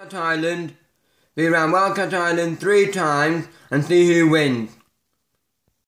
Island. We ran Wildcat Island three times and see who wins.